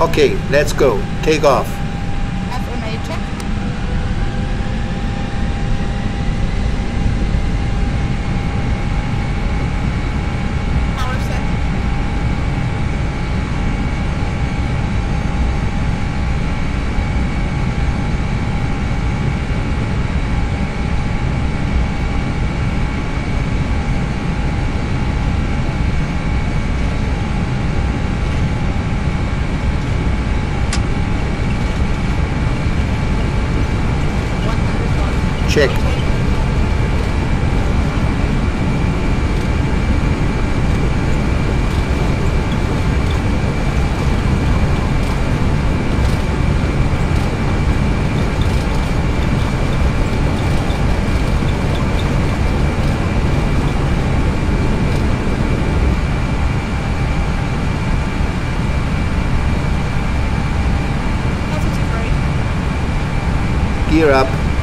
Okay, let's go. Take off. Check. Gear up.